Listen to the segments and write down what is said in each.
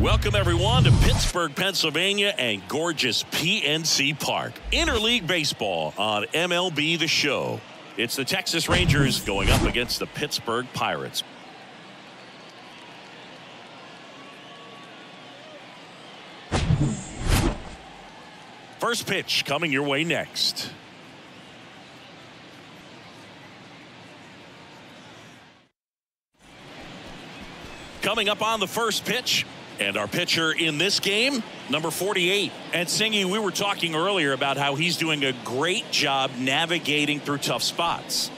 Welcome, everyone, to Pittsburgh, Pennsylvania and gorgeous PNC Park. Interleague Baseball on MLB The Show. It's the Texas Rangers going up against the Pittsburgh Pirates. First pitch coming your way next. Coming up on the first pitch, and our pitcher in this game, number 48. And Singy, we were talking earlier about how he's doing a great job navigating through tough spots.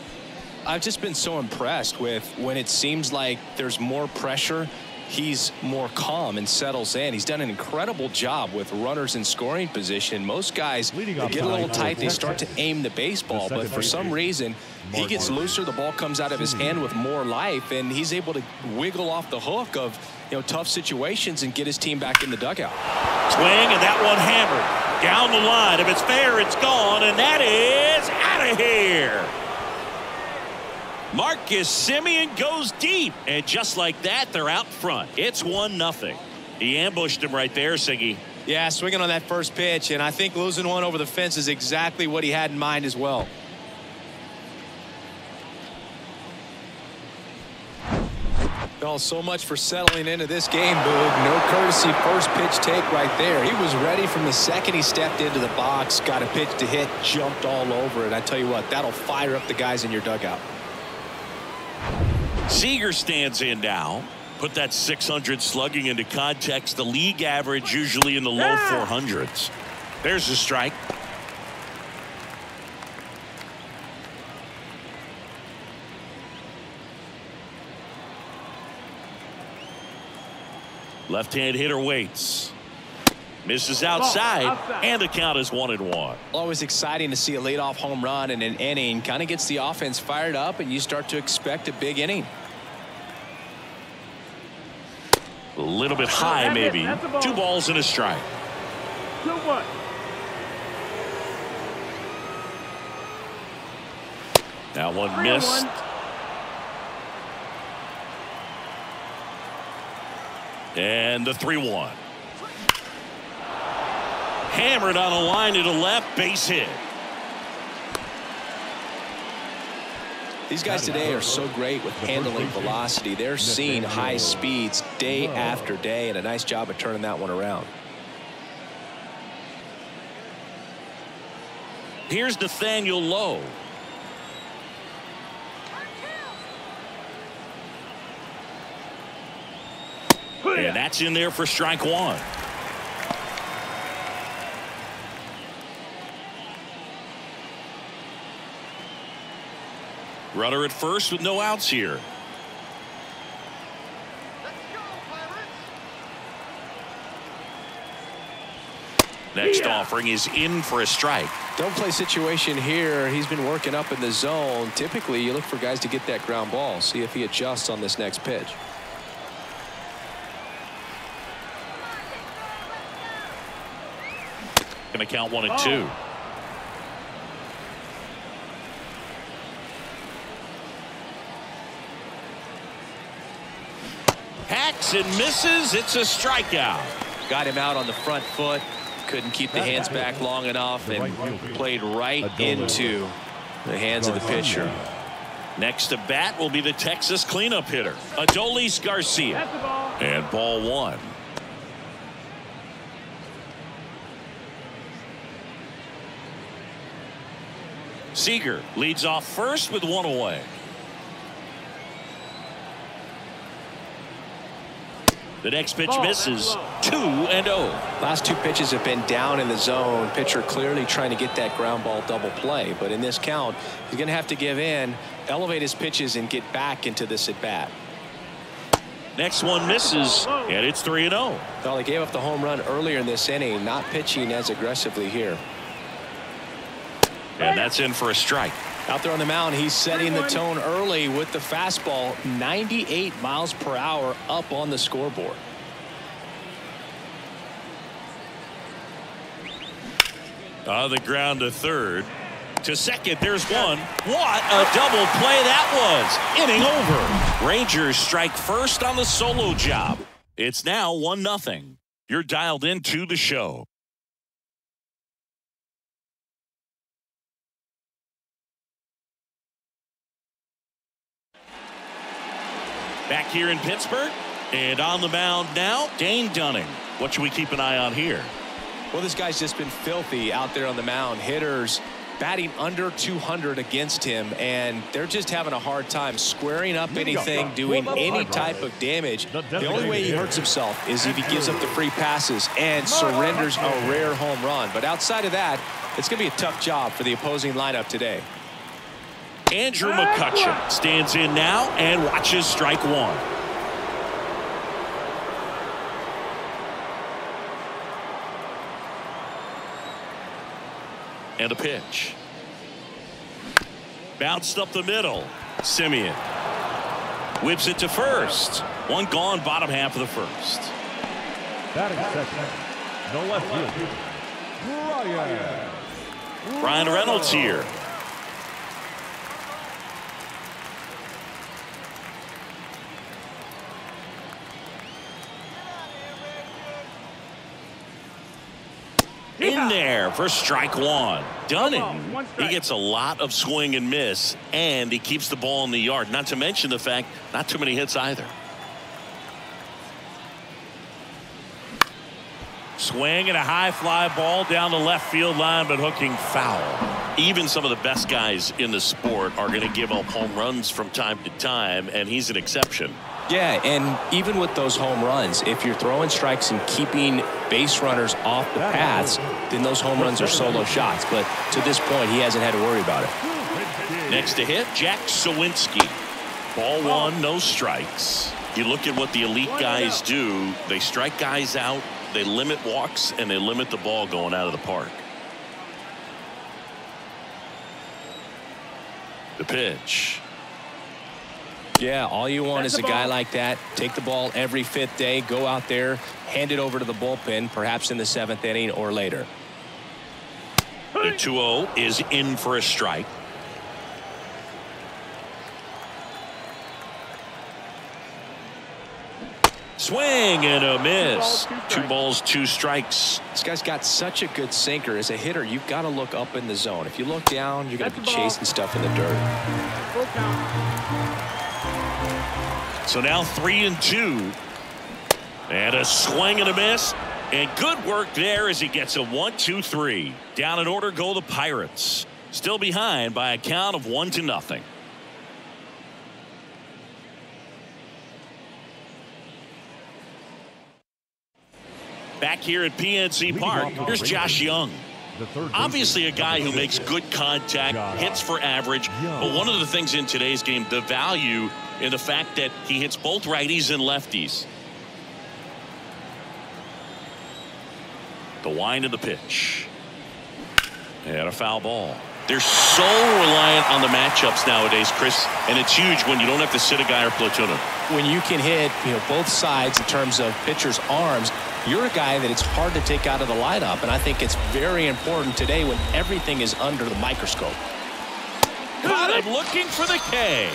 I've just been so impressed with when it seems like there's more pressure he's more calm and settles in. He's done an incredible job with runners in scoring position. Most guys get a little tight, they start to aim the baseball, but for some reason, he gets looser, the ball comes out of his hmm. hand with more life, and he's able to wiggle off the hook of you know tough situations and get his team back in the dugout. Swing, and that one hammered. Down the line. If it's fair, it's gone, and that is out of here. Marcus Semien goes deep. And just like that, they're out front. It's 1 nothing. He ambushed him right there, Siggy. Yeah, swinging on that first pitch, and I think losing one over the fence is exactly what he had in mind as well. Oh, so much for settling into this game, Boog. No courtesy first pitch take right there. He was ready from the second he stepped into the box, got a pitch to hit, jumped all over it. I tell you what, that'll fire up the guys in your dugout. Seager stands in now. Put that 600 slugging into context. The league average usually in the low ah! 400s. There's a strike. Left-hand hitter waits. Misses outside, and the count is one and one. Always exciting to see a leadoff home run in an inning. Kind of gets the offense fired up, and you start to expect a big inning. A little bit high, maybe. Two balls and a strike. Two one. That one missed. And the 3 1. Hammered on a line to the left, base hit. These guys today are so great with handling velocity. They're seeing high speeds day after day, and a nice job of turning that one around. Here's Nathaniel Lowe. And that's in there for strike one. Runner at first with no outs here. Next yeah. offering is in for a strike. Don't play situation here. He's been working up in the zone. Typically, you look for guys to get that ground ball. See if he adjusts on this next pitch. Going to count one and oh. two. Hacks and misses. It's a strikeout. Got him out on the front foot. Couldn't keep the hands back long enough and played right into the hands of the pitcher. Next to bat will be the Texas cleanup hitter, Adolis Garcia. And ball one. Seager leads off first with one away. The next pitch misses. Two and oh. Last two pitches have been down in the zone. Pitcher clearly trying to get that ground ball double play. But in this count, he's going to have to give in, elevate his pitches, and get back into this at bat. Next one misses, and it's 3 and 0. Well, he gave up the home run earlier in this inning, not pitching as aggressively here. And that's in for a strike. Out there on the mound, he's setting the tone early with the fastball 98 miles per hour up on the scoreboard. On the ground to third. To second, there's one. What a double play that was. Inning over. Rangers strike first on the solo job. It's now 1 0. You're dialed into the show. Back here in Pittsburgh. And on the mound now, Dane Dunning. What should we keep an eye on here? Well, this guy's just been filthy out there on the mound. Hitters batting under 200 against him, and they're just having a hard time squaring up anything, doing any type of damage. The only way he hurts himself is if he gives up the free passes and surrenders a rare home run. But outside of that, it's going to be a tough job for the opposing lineup today. Andrew McCutchen stands in now and watches strike one. And a pitch. Bounced up the middle. Semien whips it to first. One gone, bottom half of the first. Batting second, no left field. Brian. Bryan Reynolds here. In there for strike one. Dunning, he gets a lot of swing and miss, and he keeps the ball in the yard. Not to mention the fact, not too many hits either. Swing and a high fly ball down the left field line, but hooking foul. Even some of the best guys in the sport are going to give up home runs from time to time, and he's an exception. Yeah, and even with those home runs, if you're throwing strikes and keeping base runners off the paths, then those home runs are solo shots. But to this point, he hasn't had to worry about it. Next to hit, Jack Suwinski. Ball one, no strikes. You look at what the elite guys do. They strike guys out, they limit walks, and they limit the ball going out of the park. The pitch. Yeah, all you want That's is a guy like that. Take the ball every fifth day, go out there, hand it over to the bullpen, perhaps in the seventh inning or later. The 2-0 is in for a strike. Swing and a miss. Two balls, two strikes. This guy's got such a good sinker. As a hitter, you've got to look up in the zone. If you look down, you're going to be chasing stuff in the dirt. So now three and two. And a swing and a miss. And good work there as he gets a one, two, three. Down in order go the Pirates. Still behind by a count of one to nothing. Back here at PNC Park, here's Josh Jung. Obviously, a guy who makes good contact, hits for average. But one of the things in today's game, the value in the fact that he hits both righties and lefties. The wind of the pitch. And a foul ball. They're so reliant on the matchups nowadays, Chris, and it's huge when you don't have to sit a guy or platoon him. When you can hit, you know, both sides in terms of pitcher's arms, you're a guy that it's hard to take out of the lineup, and I think it's very important today when everything is under the microscope. Got him looking for the K.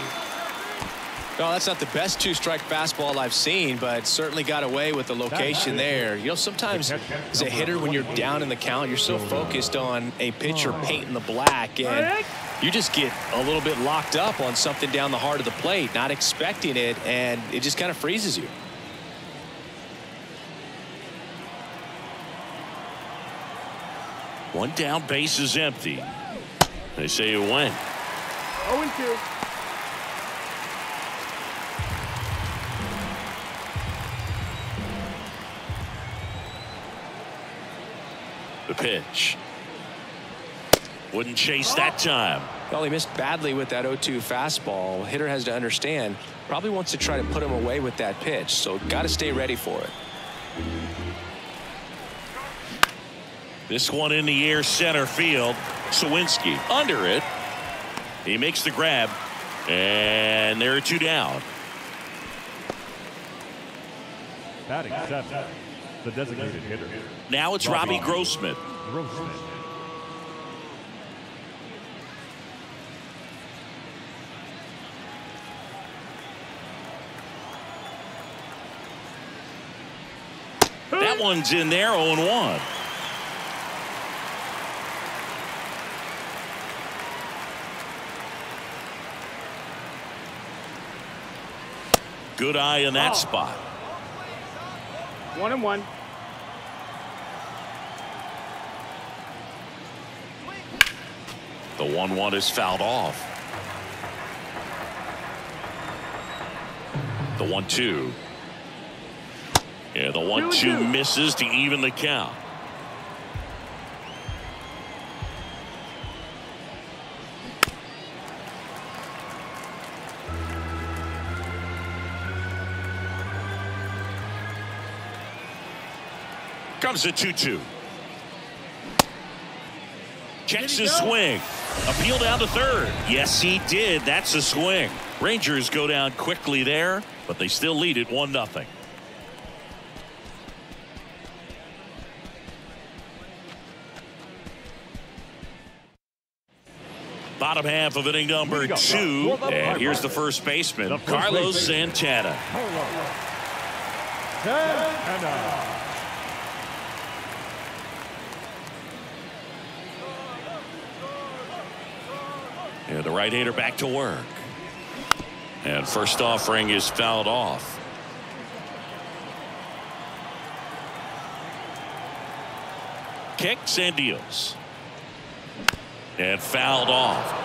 No, that's not the best two-strike fastball I've seen, but certainly got away with the location there. You know, sometimes as a hitter, when you're down in the count, you're so focused on a pitcher painting the black, and you just get a little bit locked up on something down the heart of the plate, not expecting it, and it just kind of freezes you. One down, base is empty. They say it went. 0 2. Pitch. Wouldn't chase that time. Well, he missed badly with that 0-2 fastball. Hitter has to understand. Probably wants to try to put him away with that pitch. So got to stay ready for it. This one in the air center field. Suwinski under it. He makes the grab. And there are two down. Batting seven. The designated hitter. Now it's Robbie Grossman. That one's in there 0 1. Good eye in that oh. spot. One and one. The 1 1 is fouled off. The 1 2. Yeah, the 1 2 two. misses to even the count. Comes the 2 2. Checks his swing. Appeal down to third. Yes, he did. That's a swing. Rangers go down quickly there, but they still lead it 1 0. Bottom half of inning number two. And here's the first baseman, Carlos. Santana. Santana. And the right-hander back to work. And first offering is fouled off. Kicks and deals. And fouled off.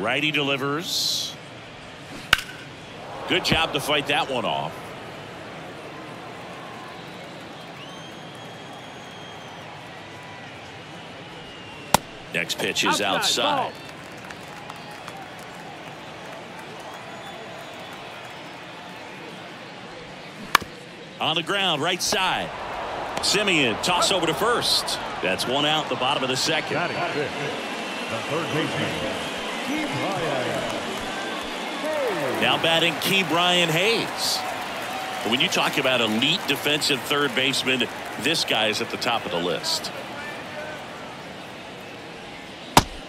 Righty delivers. Good job to fight that one off. Next pitch is outside. outside. On the ground, right side. Semien toss over to first. That's one out the bottom of the second. The third baseman, Now batting Ke'Bryan Hayes. When you talk about elite defensive third baseman, this guy is at the top of the list.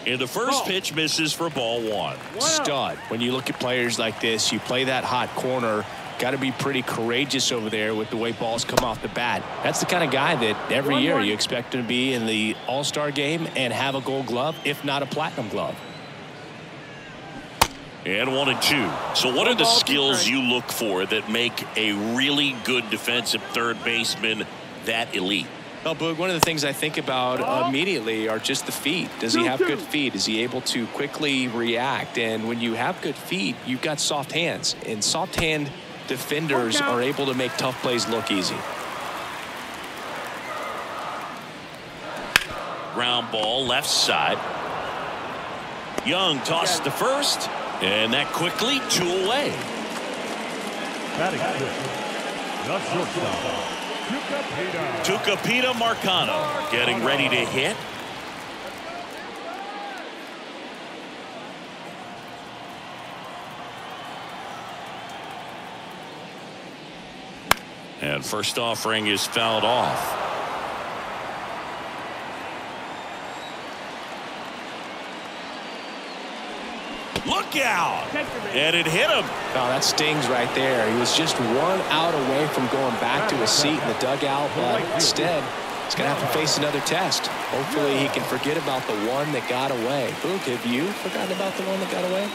And the first pitch misses for ball one. Stud. When you look at players like this, you play that hot corner. Got to be pretty courageous over there with the way balls come off the bat. That's the kind of guy that every year you expect to be in the All-Star game and have a gold glove, if not a platinum glove. And one and two. So what are the skills you look for that make a really good defensive third baseman that elite? Well, Boog, one of the things I think about immediately are just the feet. Does he have good feet? Is he able to quickly react? And when you have good feet, you've got soft hands. And soft hand defenders are able to make tough plays look easy. Ground ball left side. Jung tosses the first. And that quickly two away. Batting Not shortstop. Tucupita Marcano getting ready to hit. And first offering is fouled off. Out. And it hit him. Oh, that stings right there. He was just one out away from going back to his seat in the dugout, but instead, he's going to have to face another test. Hopefully, he can forget about the one that got away. Boog, have you forgotten about the one that got away?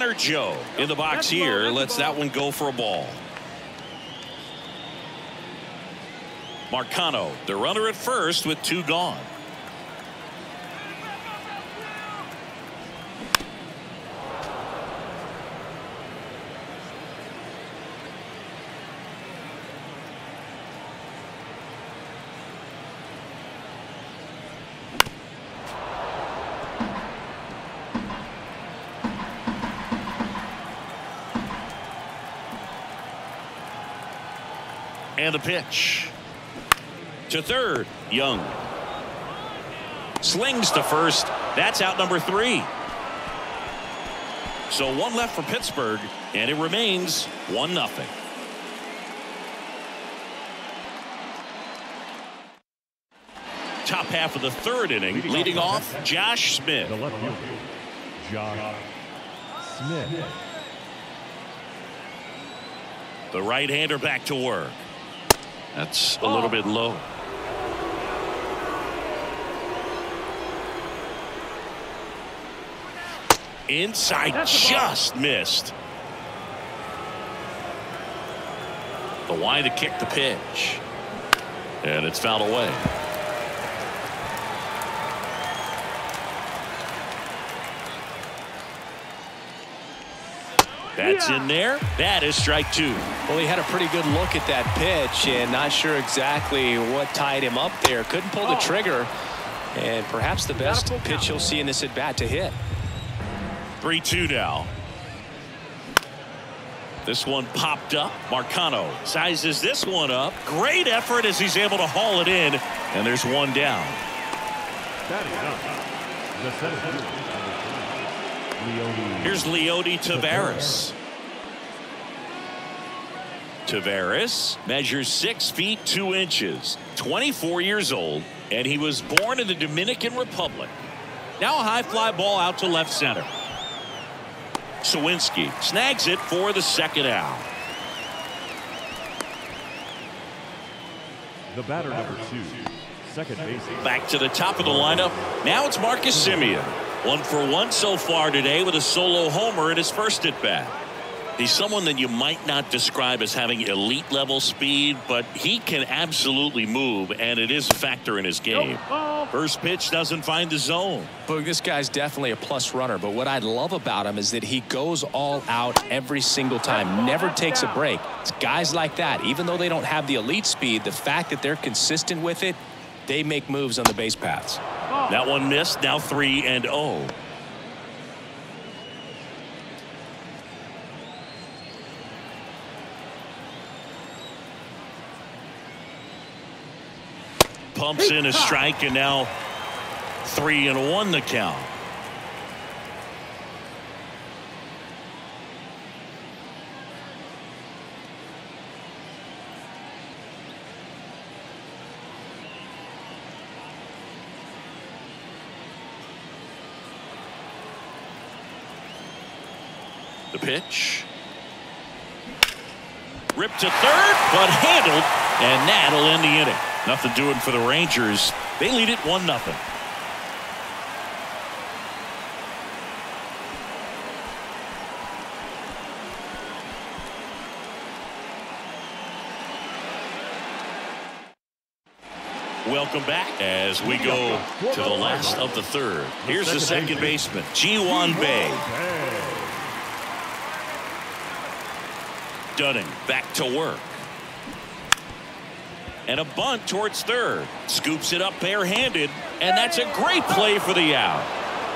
Connor Joe in the box here lets that one go for a ball. Marcano, the runner at first with two gone. And the pitch. To third, Jung. Slings to first. That's out number three. So one left for Pittsburgh, and it remains 1 nothing. Top half of the third inning, leading, leading off, off Josh Smith. The left field, Josh Smith. The right-hander back to work. That's a little bit low. Inside just missed. The wide to kick the pitch. And it's fouled away. That's in there. That is strike two. Well, he had a pretty good look at that pitch and not sure exactly what tied him up there. Couldn't pull the trigger. And perhaps the best pitch you'll see in this at bat to hit. 3 2 now. This one popped up. Marcano sizes this one up. Great effort as he's able to haul it in. And there's one down. Batting up. The center fielder, number three, Leody Here's Leody Taveras. Taveras measures six feet two inches, 24 years old, and he was born in the Dominican Republic. Now a high fly ball out to left center. Suwinski snags it for the second out. The batter number two, second baseman. Back to the top of the lineup. Now it's Marcus Semien. One for one so far today with a solo homer in his first at bat. He's someone that you might not describe as having elite level speed, but he can absolutely move, and it is a factor in his game. Oh. First pitch doesn't find the zone. Boog, this guy's definitely a plus runner, but what I love about him is that he goes all out every single time, never takes a break. It's guys like that, even though they don't have the elite speed, the fact that they're consistent with it, they make moves on the base paths. That one missed. Now 3 and 0. Pumps in a strike and now 3 and 1 the count. Pitch. Ripped to third, but handled, and that'll end the inning. Nothing doing for the Rangers. They lead it 1 nothing. Welcome back as we go to the last of the third. Here's the second baseman, Ji-hwan Bae. Dunning back to work. And a bunt towards third. Scoops it up barehanded, and that's a great play for the out.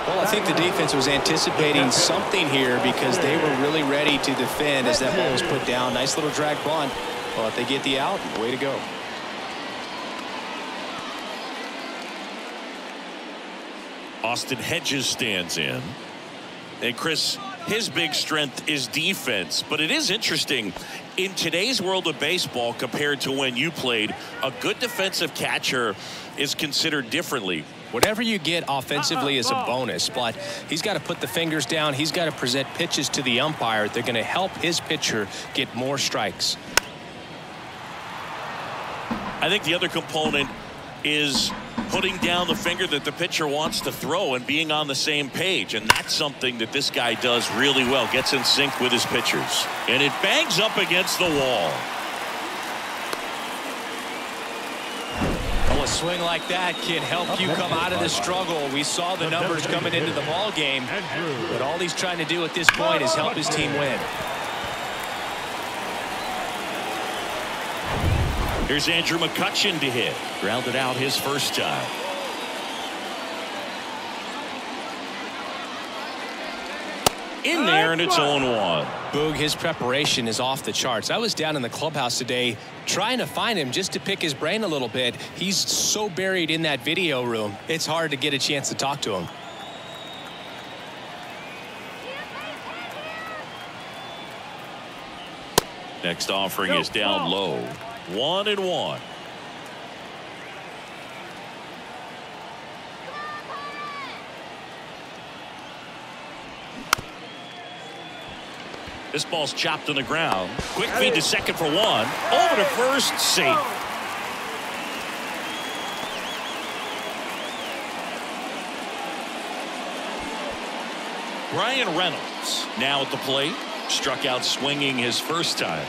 Well, I think the defense was anticipating something here because they were really ready to defend as that ball was put down. Nice little drag bunt. Well, if they get the out, way to go. Austin Hedges stands in. And Chris, his big strength is defense, but it is interesting in today's world of baseball compared to when you played, a good defensive catcher is considered differently. Whatever you get offensively is a bonus, but he's got to put the fingers down. He's got to present pitches to the umpire. They're going to help his pitcher get more strikes. I think the other component is putting down the finger that the pitcher wants to throw and being on the same page. And that's something that this guy does really well. Gets in sync with his pitchers. And it bangs up against the wall. Well, a swing like that can help you come out of the struggle. We saw the numbers coming into the ball game, but all he's trying to do at this point is help his team win. Here's Andrew McCutchen to hit. Grounded out his first time. In there, and it's 0-1. Boog, his preparation is off the charts. I was down in the clubhouse today trying to find him just to pick his brain a little bit. He's so buried in that video room, it's hard to get a chance to talk to him. Next offering is down low. One and one. This ball's chopped on the ground. Quick feed to second for one. Over to first, safe. Bryan Reynolds now at the plate. Struck out swinging his first time.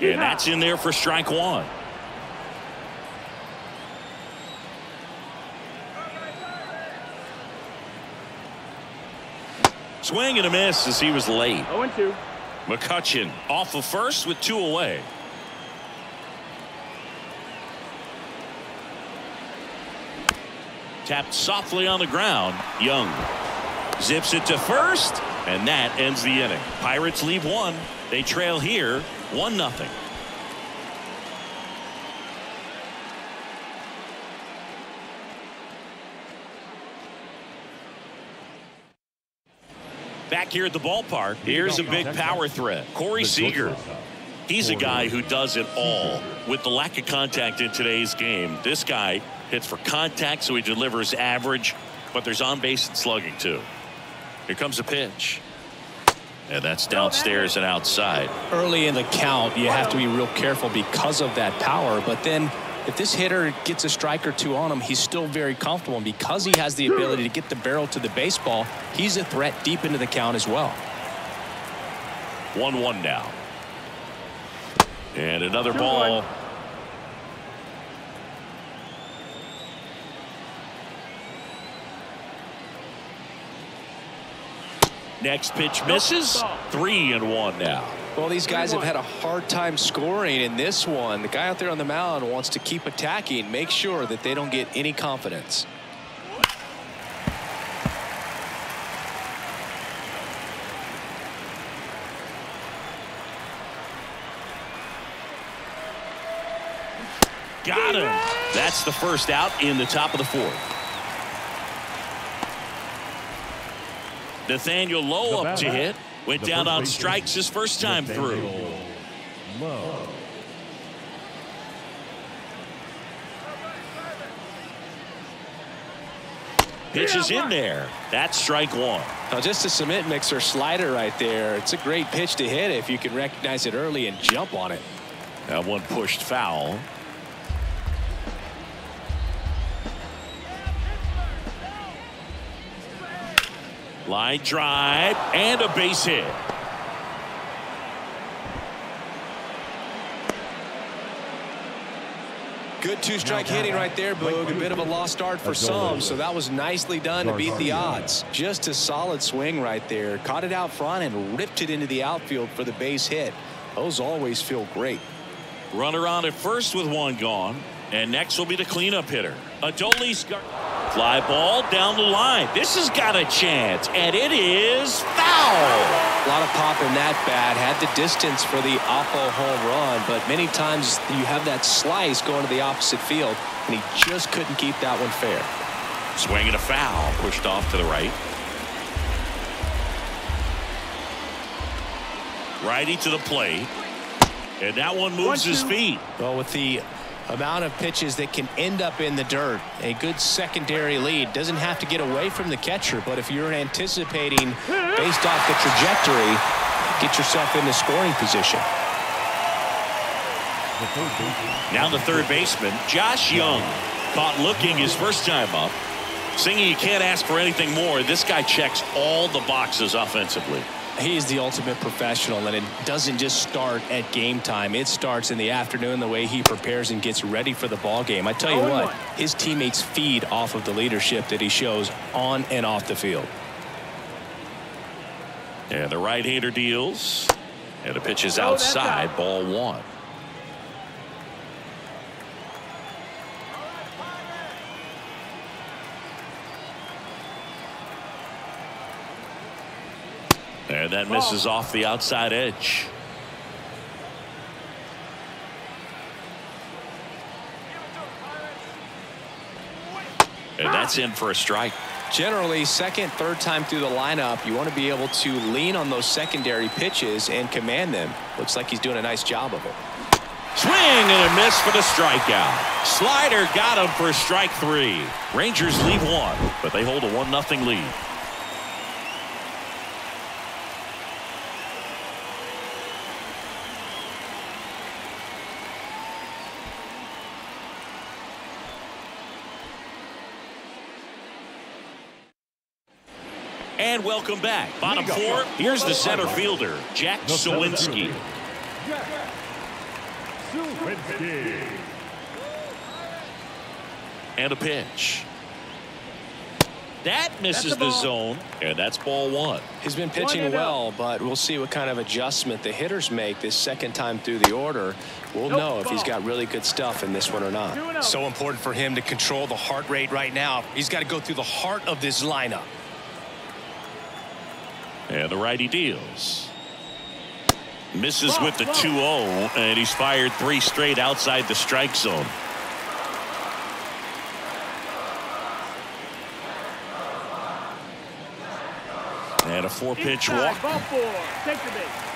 And that's in there for strike one. Swing and a miss as he was late. 0 2. McCutchen off of first with two away. Tapped softly on the ground. Jung zips it to first, and that ends the inning. Pirates leave one. They trail here, 1 nothing. Back here at the ballpark, here's a big power threat. Corey Seager. He's a guy who does it all. With the lack of contact in today's game, this guy hits for contact, so he delivers average, but there's on base and slugging too. Here comes a pitch. And that's downstairs and outside. Early in the count, you have to be real careful because of that power. But then if this hitter gets a strike or two on him, he's still very comfortable. And because he has the ability to get the barrel to the baseball, he's a threat deep into the count as well. 1 1 now. And another ball. Next pitch misses. Three and one now. Well, these guys have had a hard time scoring in this one. The guy out there on the mound wants to keep attacking, make sure that they don't get any confidence. Got him. That's the first out in the top of the fourth. Nathaniel Lowe up to hit. Went down on strikes his first time through. Low. Pitches in there. That's strike one. Now just a cement mixer slider right there. It's a great pitch to hit if you can recognize it early and jump on it. That one pushed foul. Line drive and a base hit. Good two-strike hitting right there, Boog. A bit of a lost start for some, so that was nicely done to beat the odds. Just a solid swing right there. Caught it out front and ripped it into the outfield for the base hit. Those always feel great. Runner on at first with one gone. And next will be the cleanup hitter. Adolis Gar Fly ball down the line. This has got a chance, and it is foul. A lot of pop in that bat. Had the distance for the Oppo home run, but many times you have that slice going to the opposite field, and he just couldn't keep that one fair. Swinging a foul, pushed off to the right. Righty to the plate. And that one moves his feet. Well, with the amount of pitches that can end up in the dirt, a good secondary lead doesn't have to get away from the catcher, but if you're anticipating based off the trajectory, get yourself into scoring position. Now the third baseman, Josh Jung, caught looking his first time up. Singing you can't ask for anything more. This guy checks all the boxes offensively. He is the ultimate professional, and it doesn't just start at game time. It starts in the afternoon, the way he prepares and gets ready for the ball game. I tell you what, his teammates feed off of the leadership that he shows on and off the field. And the right-hander deals. And the pitch is outside, ball one. And that misses off the outside edge. And that's in for a strike. Generally, second, third time through the lineup, you want to be able to lean on those secondary pitches and command them. Looks like he's doing a nice job of it. Swing and a miss for the strikeout. Slider got him for strike three. Rangers leave one, but they hold a 1 0 lead. And welcome back. Bottom four, here's the center fielder, Jack Suwinski. Suwinski. And a pitch. That misses the zone, and that's ball one. He's been pitching well, but we'll see what kind of adjustment the hitters make this second time through the order. We'll know if he's got really good stuff in this one or not. So important for him to control the heart rate right now. He's got to go through the heart of this lineup. And the righty deals. Misses with the 2 0, and he's fired three straight outside the strike zone. And a four pitch walk. Ball four. Take the base.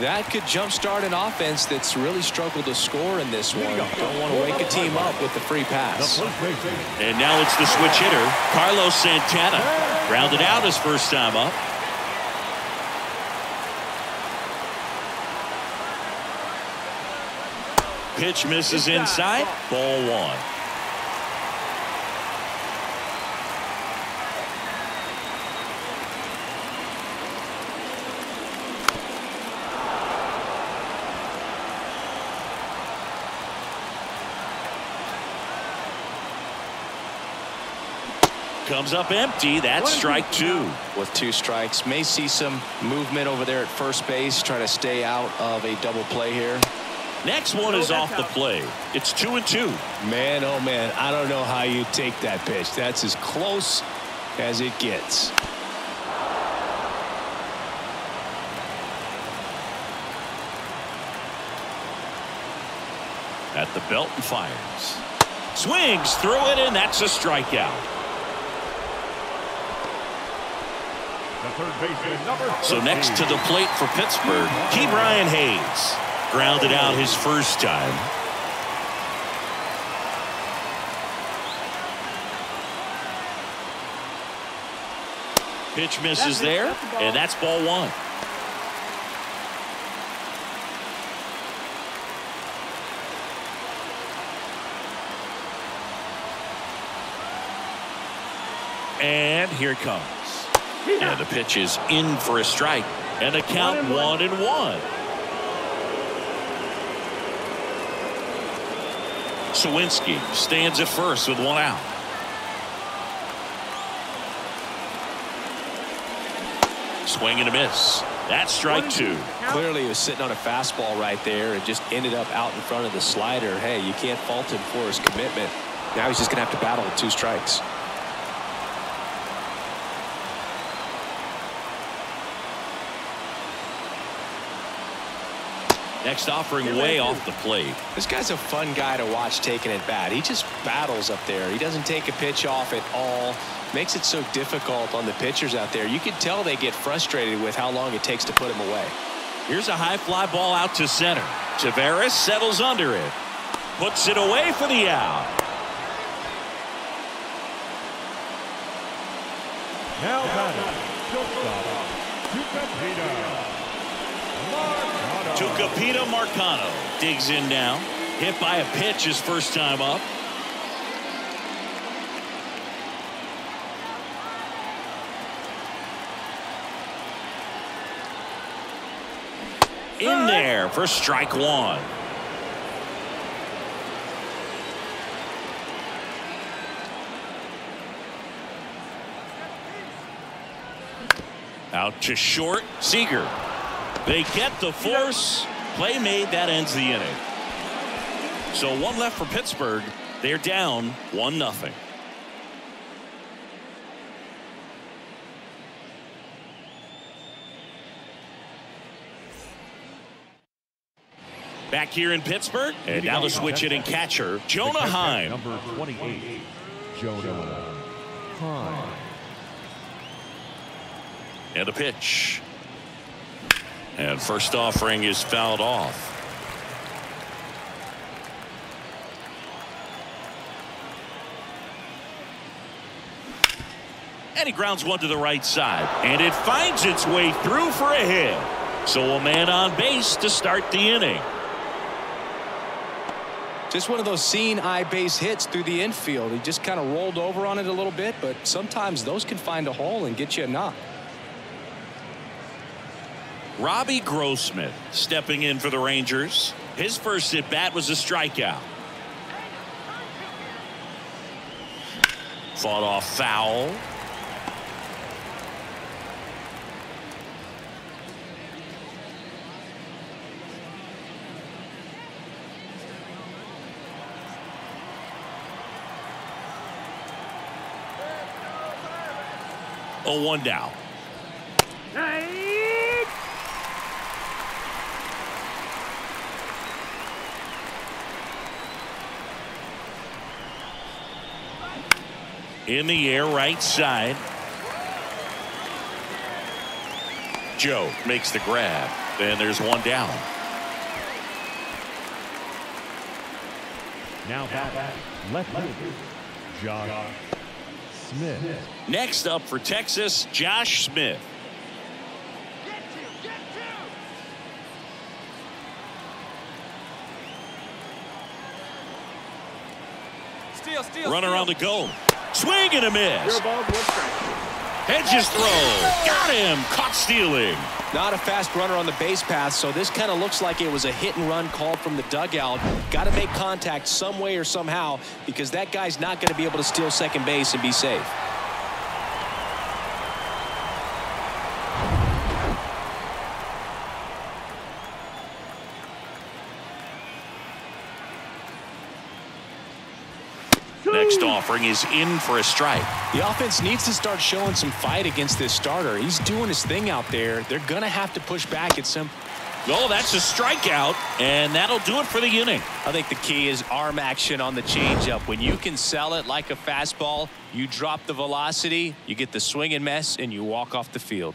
That could jumpstart an offense that's really struggled to score in this one. Don't want to wake a team up with the free pass. And now it's the switch hitter, Carlos Santana. Grounded out his first time up. Pitch misses inside. Ball one. Comes up empty. That's strike two. With two strikes, may see some movement over there at first base, trying to stay out of a double play here. Next one is off the play. It's two and two. Man, oh man, I don't know how you take that pitch. That's as close as it gets. At the belt and fires. Swings through it, and that's a strikeout. The third baseman, number So next to the plate for Pittsburgh, Ke'Bryan Hayes. Grounded out his first time. Pitch misses there, and that's ball one. And here it comes. And the pitch is in for a strike. And a count One and one. one and one. Suwinski stands at first with one out. Swing and a miss. That's strike two. Clearly, he was sitting on a fastball right there and just ended up out in front of the slider. Hey, you can't fault him for his commitment. Now he's just going to have to battle with two strikes. Next offering way off the plate. This guy's a fun guy to watch taking at bat. He just battles up there. He doesn't take a pitch off at all. Makes it so difficult on the pitchers out there. You can tell they get frustrated with how long it takes to put him away. Here's a high fly ball out to center. Taveras settles under it. Puts it away for the out. Now batting, shortstop, Tucupita. Marcano. Tucupita Marcano digs in now. Hit by a pitch his first time up. In there for strike one. Out to short. Seager. They get the force. Play made. That ends the inning. So one left for Pittsburgh. They're down 1 nothing. Back here in Pittsburgh. And now the switch hitting catcher, Jonah Heim. Number 28, Jonah Heim. And a pitch. And first offering is fouled off. And he grounds one to the right side. And it finds its way through for a hit. So a man on base to start the inning. Just one of those seeing eye base hits through the infield. He just kind of rolled over on it a little bit, but sometimes those can find a hole and get you a knock. Robbie Grossman stepping in for the Rangers. His first at bat was a strikeout. Fought off foul. Oh, one down. In the air, right side. Joe makes the grab. And there's one down. Now back, left field, Josh Smith. Next up for Texas, Josh Smith. Steal, steal, Runner on the go. Swing and a miss. Zero balls, one. Hedges throw. Got him. Caught stealing. Not a fast runner on the base path, so this kind of looks like it was a hit and run called from the dugout. Got to make contact some way or somehow because that guy's not going to be able to steal second base and be safe. Next offering is in for a strike. The offense needs to start showing some fight against this starter. He's doing his thing out there. They're going to have to push back at some. Oh, that's a strikeout, and that'll do it for the inning. I think the key is arm action on the changeup. When you can sell it like a fastball, you drop the velocity, you get the swing and mess, and you walk off the field.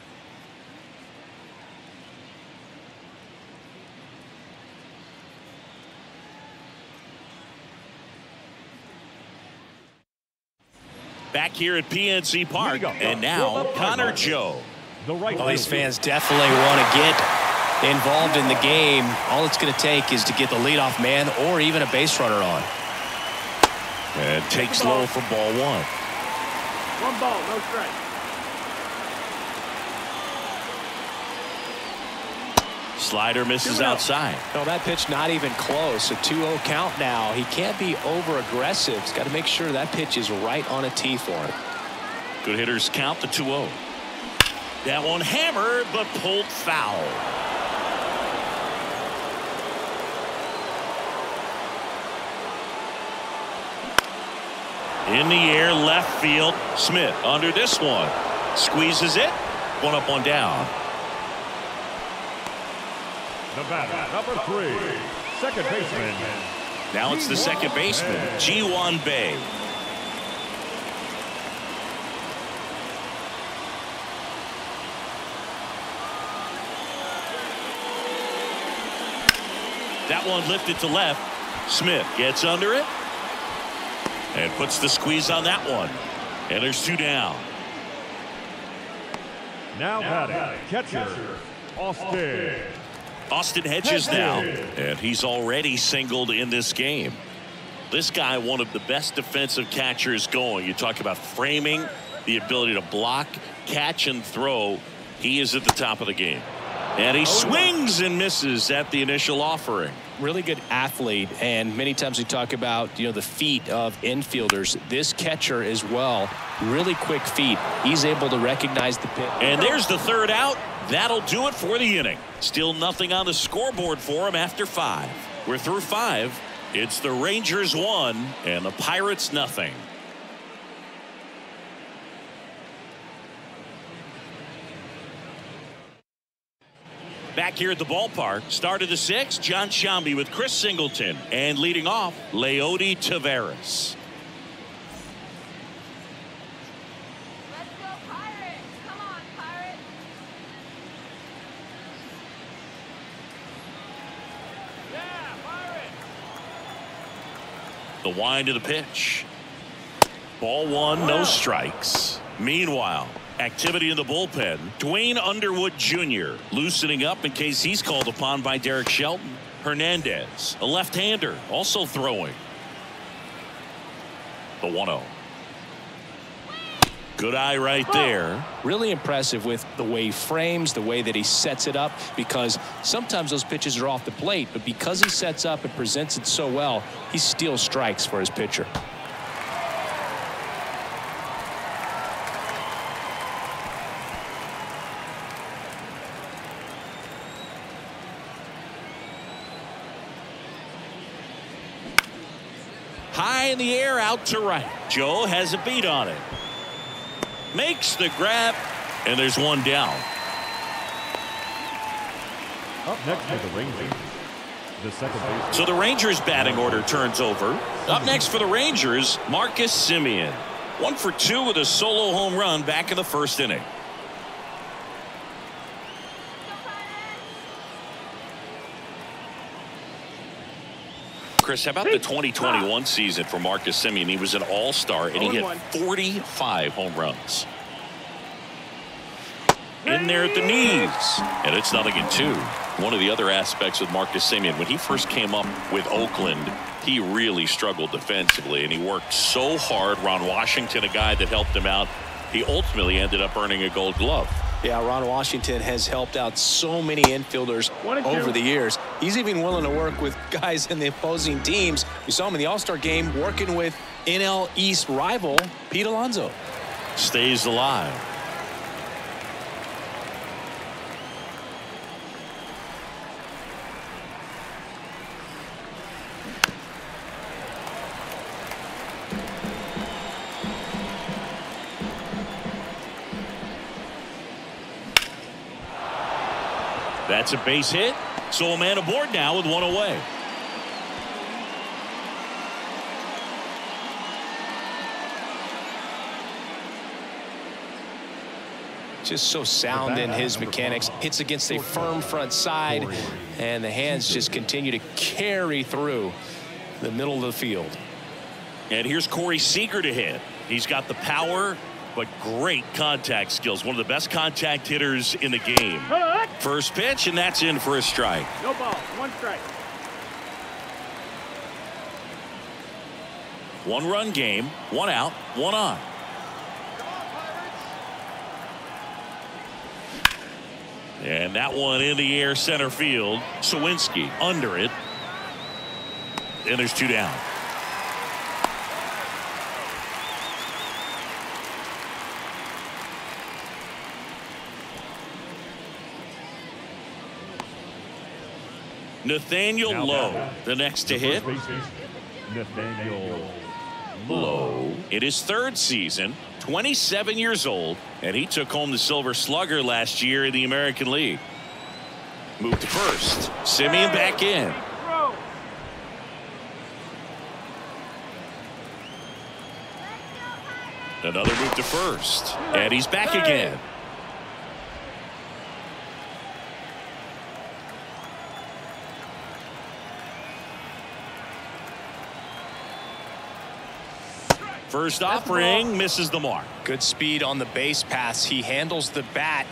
Back here at PNC Park, go. and now up Connor time. Joe. The right Well, these fans definitely want to get involved in the game. All it's going to take is to get the leadoff man or even a base runner on. And takes low for ball one. One ball, no strike. Slider misses Two and oh. outside. No, that pitch not even close. A 2-0 count now. He can't be over aggressive. He's got to make sure that pitch is right on a tee for him. Good hitters count the 2-0. That one hammered, but pulled foul. In the air, left field. Smith under this one. Squeezes it. One up, one down. The batter, number three, second baseman, Now it's the second baseman, Ji-hwan Bae. That one lifted to left. Smith gets under it and puts the squeeze on that one. And there's two down. now batting, catcher, Austin. Austin Hedges now, and he's already singled in this game. This guy, one of the best defensive catchers going. You talk about framing, the ability to block, catch, and throw. He is at the top of the game. And he oh, swings and misses at the initial offering. Really good athlete, and many times we talk about you know the feet of infielders. This catcher as well, really quick feet. He's able to recognize the pitch. And there's the third out. That'll do it for the inning. Still nothing on the scoreboard for him after five. We're through five. It's the Rangers one and the Pirates nothing. Back here at the ballpark, start of the sixth, Jon Sciambi with Chris Singleton, and leading off, Leody Taveras. Let's go Pirates! Come on, Pirates! The wind of the pitch. Ball one, no strikes. Meanwhile, activity in the bullpen. Duane Underwood Jr. loosening up in case he's called upon by Derek Shelton. Hernandez, a left-hander, also throwing. The 1-0. Good eye right there. Really impressive with the way he frames, the way that he sets it up, because sometimes those pitches are off the plate, but because he sets up and presents it so well, he steals strikes for his pitcher. High in the air out to right. Joe has a beat on it. Makes the grab, and there's one down. Up next for the Rangers, the second baseman. So the Rangers batting order turns over. Up next for the Rangers, Marcus Semien. One for two with a solo home run back in the first inning. Chris, how about the 2021 season for Marcus Semien? He was an all-star and he hit 45 home runs. In there at the knees. And it's nothing in two. One of the other aspects with Marcus Semien, when he first came up with Oakland, he really struggled defensively and he worked so hard. Ron Washington, a guy that helped him out, he ultimately ended up earning a gold glove. Yeah, Ron Washington has helped out so many infielders One and two. over the years. He's even willing to work with guys in the opposing teams. We saw him in the All-Star game working with NL East rival Pete Alonso. Stays alive. That's a base hit. So a man aboard now with one away. Just so sound in his mechanics. Hits against a firm front side, and the hands just continue to carry through the middle of the field. And here's Corey Seager to hit. He's got the power, but great contact skills. One of the best contact hitters in the game. First pitch, and that's in for a strike. No ball. One strike. One run game, one out, one on. And that one in the air center field. Suwinski under it. And there's two down. Nathaniel Now Lowe, the next to The hit. Nathaniel Lowe It is third season, 27 years old, and he took home the Silver Slugger last year in the American League. Moved to first. Semien back in. Another move to first. And he's back again. First offering misses the mark. Good speed on the base pass. He handles the bat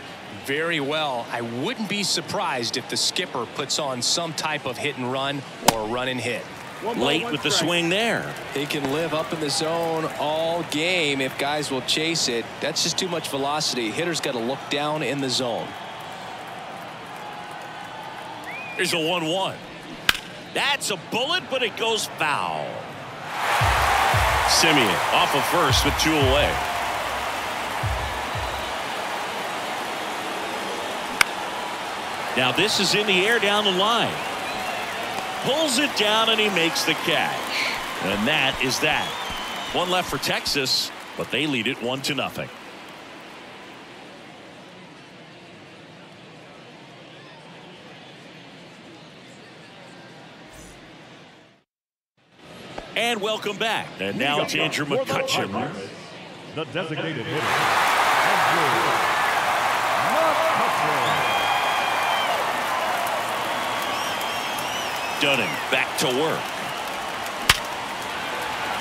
very well. I wouldn't be surprised if the skipper puts on some type of hit and run or run and hit. One ball, Late one with the swing there. He can live up in the zone all game if guys will chase it. That's just too much velocity. Hitter's got to look down in the zone. Here's a 1 1. That's a bullet, but it goes foul. Semien off of first with two away. Now this is in the air down the line. Pulls it down and he makes the catch. And that is that. One left for Texas, but they lead it one to nothing. And welcome back. And now it's Andrew McCutchen. The designated hitter. Dunning back to work.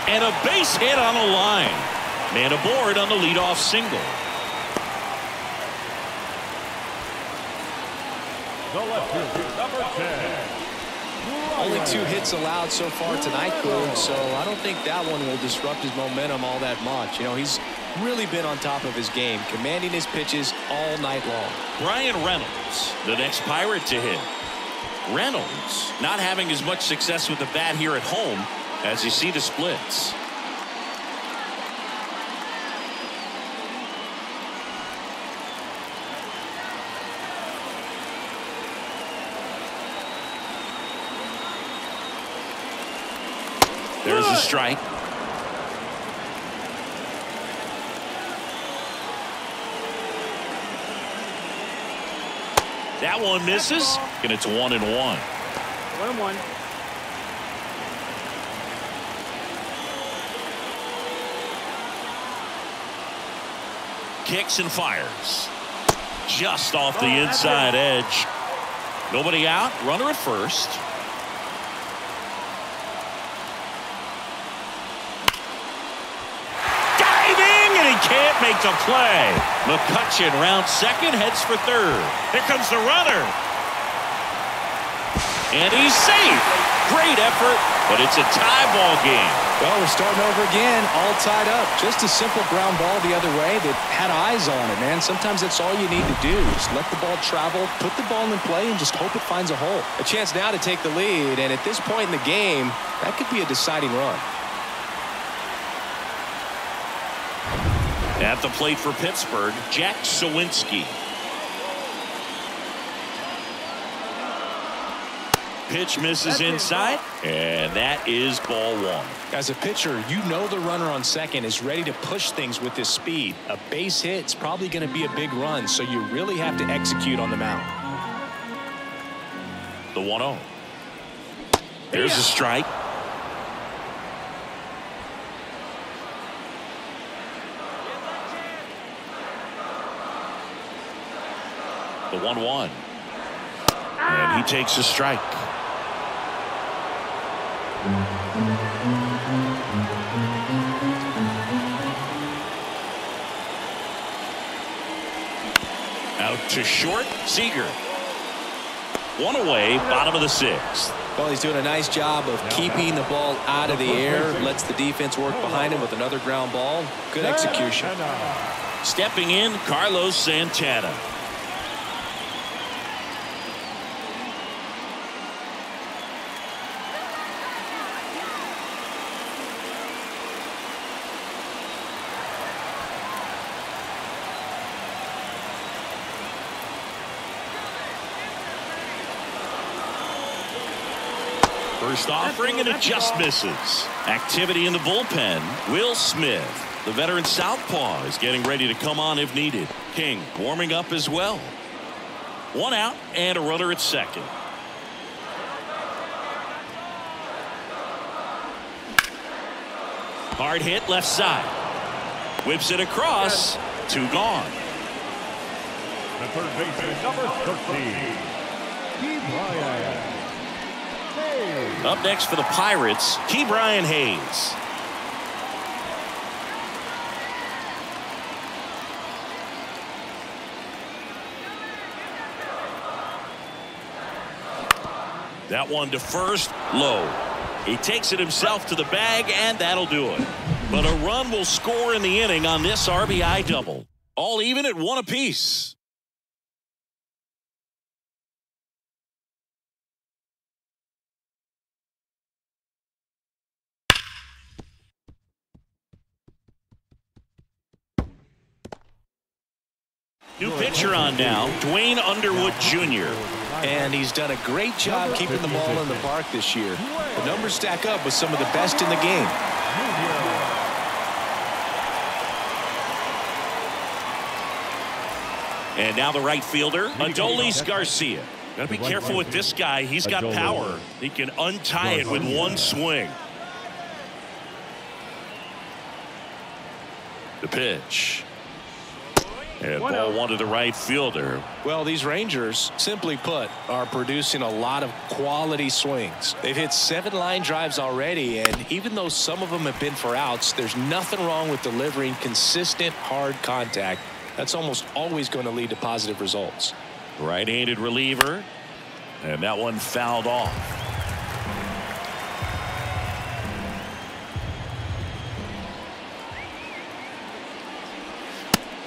And a base hit on a line. Man aboard on the leadoff single. The left fielder, number 10. Only two hits allowed so far tonight, Boog, so I don't think that one will disrupt his momentum all that much. You know, he's really been on top of his game, commanding his pitches all night long. Bryan Reynolds, the next Pirate to hit. Reynolds not having as much success with the bat here at home as you see the splits. A strike. That one misses, and it's one and one. One and one. Kicks and fires. Just off the oh, inside edge. Nobody out. Runner at first. Diving, and he can't make the play. McCutchen round second, heads for third. Here comes the runner. And he's safe. Great effort, but it's a tie ball game. Well, we're starting over again, all tied up. Just a simple ground ball the other way that had eyes on it, man. Sometimes that's all you need to do. Just let the ball travel, put the ball in play, and just hope it finds a hole. A chance now to take the lead, and at this point in the game, that could be a deciding run. At the plate for Pittsburgh, Jack Suwinski. Pitch misses inside, and that is ball one. As a pitcher, you know the runner on second is ready to push things with his speed. A base hit is probably going to be a big run, so you really have to execute on the mound. The 1 0. There's a strike. The 1 1. And he takes a strike. Out to short, Seager. One away, bottom of the sixth. Well, he's doing a nice job of keeping the ball out of the air, lets the defense work behind him with another ground ball. Good execution. Stepping in, Carlos Santana. First offering and it just misses. Activity in the bullpen. Will Smith, the veteran southpaw, is getting ready to come on if needed. King warming up as well. One out and a runner at second. Hard hit left side. Whips it across. Two gone. The third baseman, number 13. Key Bryant. Hey. Up next for the Pirates, Ke'Bryan Hayes. That one to first, low. He takes it himself to the bag, and that'll do it. But a run will score in the inning on this RBI double. All even at one apiece. New pitcher on now, Duane Underwood Jr. And he's done a great job keeping the ball in the park this year. The numbers stack up with some of the best in the game. And now the right fielder, Adolis Garcia. Got to be careful with this guy. He's got power. He can untie it with one swing. The pitch. And One ball out. one to the right fielder. Well, these Rangers, simply put, are producing a lot of quality swings. They've hit seven line drives already, and even though some of them have been for outs, there's nothing wrong with delivering consistent, hard contact. That's almost always going to lead to positive results. Right-handed reliever. And that one fouled off.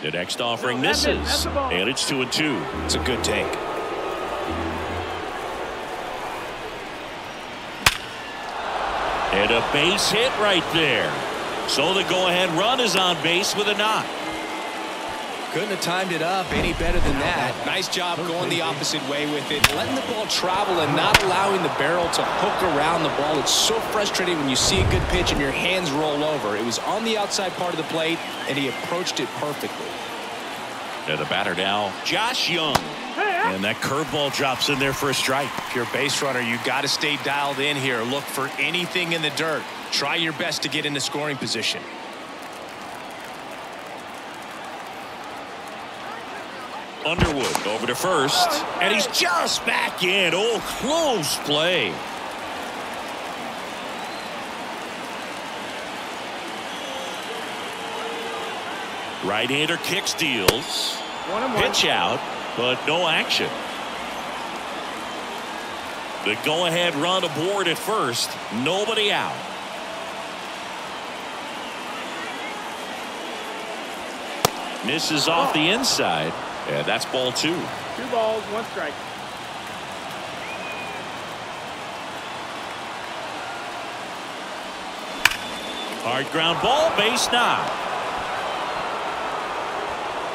The next offering misses. And it's two and two. It's a good take. And a base hit right there. So the go-ahead run is on base with a knock. Couldn't have timed it up any better than that. Nice job going the opposite way with it, letting the ball travel and not allowing the barrel to hook around the ball. It's so frustrating when you see a good pitch and your hands roll over. It was on the outside part of the plate, and he approached it perfectly. And the batter now, Josh Jung. And that curveball drops in there for a strike. If you're a base runner, you got to stay dialed in here. Look for anything in the dirt. Try your best to get into scoring position. Underwood over to first. And he's just back in. Oh, close play. Right-hander kicks deals. One one. Pitch out, but no action. The go-ahead run aboard at first. Nobody out. Misses off the inside. And that's ball two. Two balls, one strike. Hard ground ball, base knock.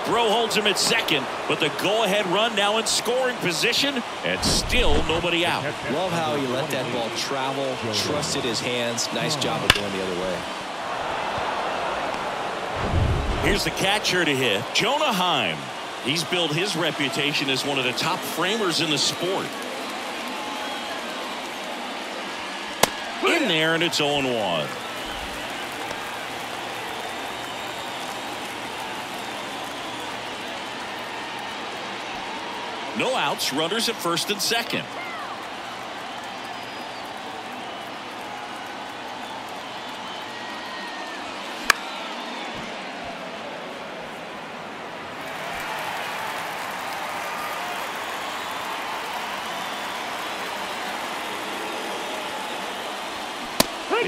Throw holds him at second, but the go-ahead run now in scoring position, and still nobody out. Love how he let that ball travel, trusted his hands. Nice job of going the other way. Here's the catcher to hit, Jonah Heim. He's built his reputation as one of the top framers in the sport. In there, and it's 0-1. No outs, runners at first and second.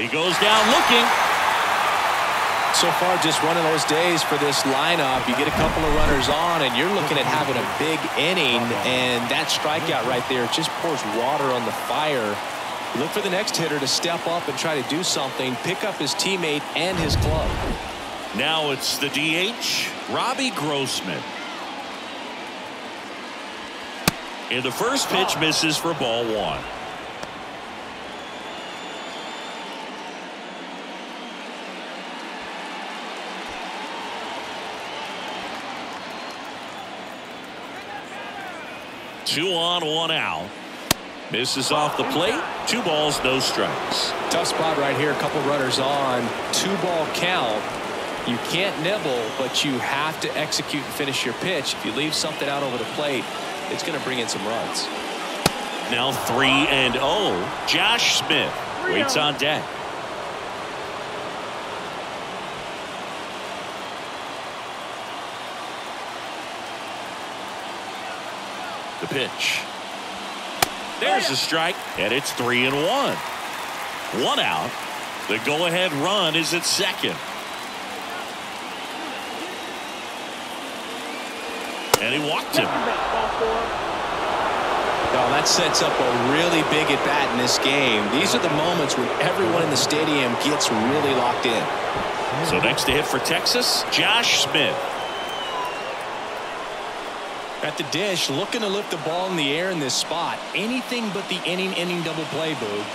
He goes down looking. So far, just one of those days for this lineup. You get a couple of runners on, and you're looking at having a big inning, and that strikeout right there just pours water on the fire. Look for the next hitter to step up and try to do something, pick up his teammate and his club. Now it's the DH, Robbie Grossman. And the first pitch misses for ball one. Two on, one out. Misses off the plate. Two balls, no strikes. Tough spot right here. A couple runners on. Two ball count. You can't nibble, but you have to execute and finish your pitch. If you leave something out over the plate, it's going to bring in some runs. Now 3 and 0. Josh Smith waits on deck. The pitch. There's a strike, and it's 3 and 1. One out. The go ahead run is at second. And he walked him. Now that sets up a really big at bat in this game. These are the moments when everyone in the stadium gets really locked in. So next to hit for Texas, Josh Smith. At the dish, looking to lift the ball in the air in this spot. Anything but the inning inning double play, Boog.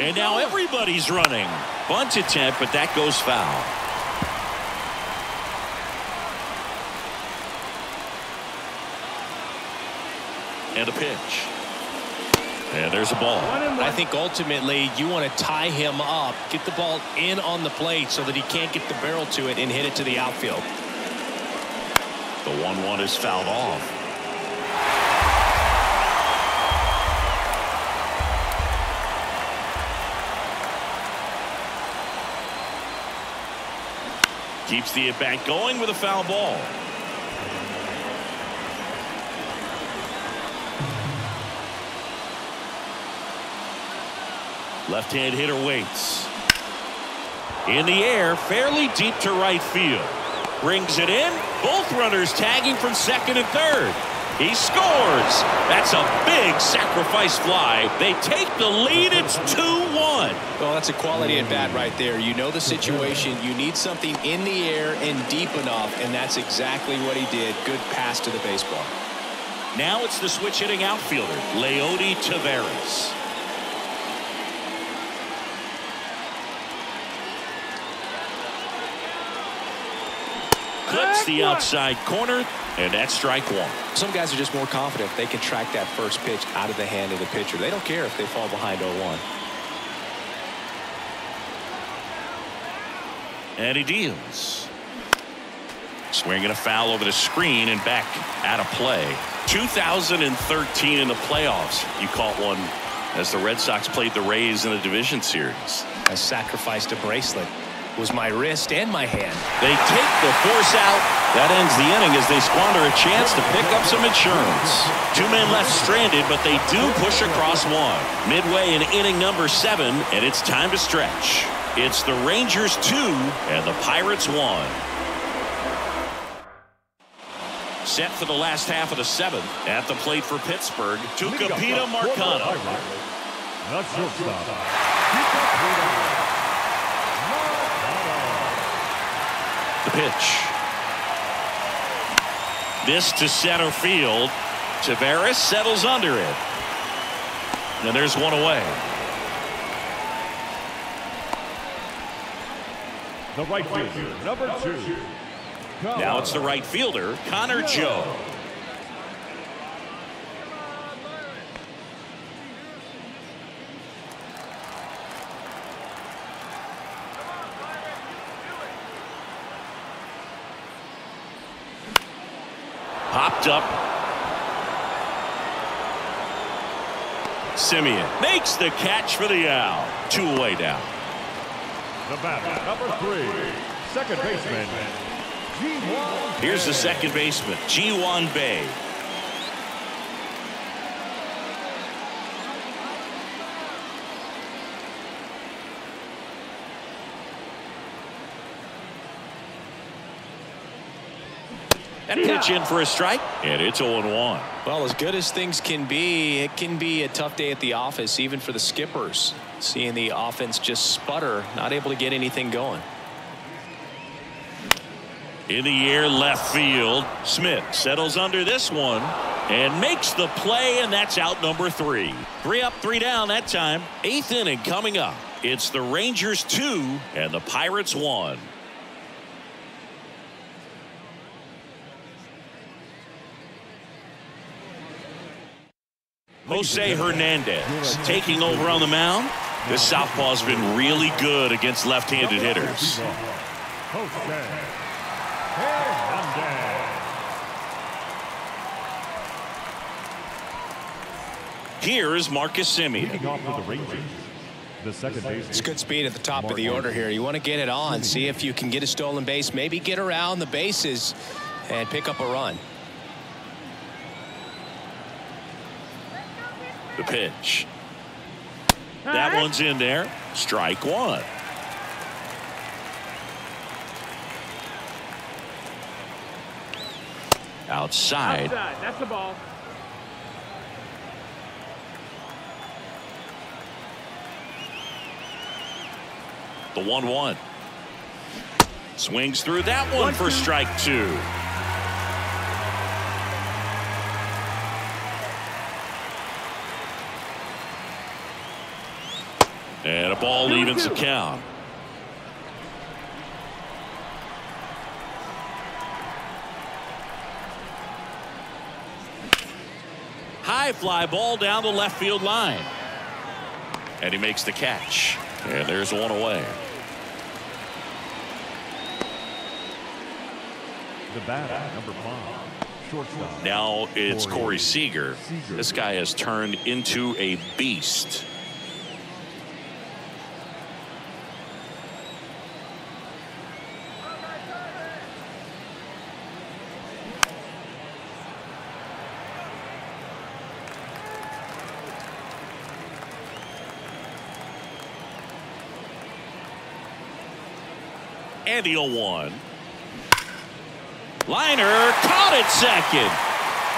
And now everybody's running. Bunt attempt, but that goes foul. And a pitch. And there's a ball. One and one. I think ultimately you want to tie him up, get the ball in on the plate so that he can't get the barrel to it and hit it to the outfield. The 1 1 is fouled off. Keeps the at bat going with a foul ball. Left hand hitter waits. In the air, fairly deep to right field. Brings it in. Both runners tagging from second and third. He scores. That's a big sacrifice fly. They take the lead. It's 2 1. Well, that's a quality at bat right there. You know the situation. You need something in the air and deep enough, and that's exactly what he did. Good pass to the baseball. Now it's the switch hitting outfielder, Leody Taveras. The outside corner, and that's strike one. Some guys are just more confident they can track that first pitch out of the hand of the pitcher. They don't care if they fall behind 0-1. And he deals. Swinging a foul over the screen and back out of play. 2013 in the playoffs. You caught one as the Red Sox played the Rays in the division series. I sacrificed a bracelet. It was my wrist and my hand. They take the force out. That ends the inning as they squander a chance to pick up some insurance. Two men left stranded, but they do push across one. Midway in inning number seven, and it's time to stretch. It's the Rangers two and the Pirates one. Set for the last half of the seventh. At the plate for Pittsburgh, Tucupita Marcano. The shortstop. Tucupita The pitch. This to center field. Taveras settles under it. And there's one away. The right fielder, number two. Now it's the right fielder, Connor Joe. Popped up. Semien makes the catch for the out. Two away down. The batter, number three, second Second baseman. Ji-hwan. Here's the second baseman, Ji-hwan Bae. That pitch in for a strike, and it's 0 1. Well, as good as things can be, it can be a tough day at the office, even for the skippers. Seeing the offense just sputter, not able to get anything going. In the air, left field. Smith settles under this one and makes the play, and that's out number three. Three up, three down that time. Eighth inning coming up. It's the Rangers two and the Pirates one. Jose Hernandez taking over on the mound. This southpaw's been really good against left-handed hitters. Here is Marcus Semien. Leading off for the Rangers. The second baseman. It's good speed at the top of the order here. You want to get it on, see if you can get a stolen base, maybe get around the bases and pick up a run. The pitch. That one's in there. Strike one. Outside. Outside. That's the ball. The 1 1. Swings through that one One, for strike two. And a ball Two, evens the count. High High fly ball down the left field line. And he makes the catch. And there's one away. The batter, number five, shortstop. Now it's Corey Corey Seager. Seager. This guy has turned into a beast. And the 0-1. Liner caught it second.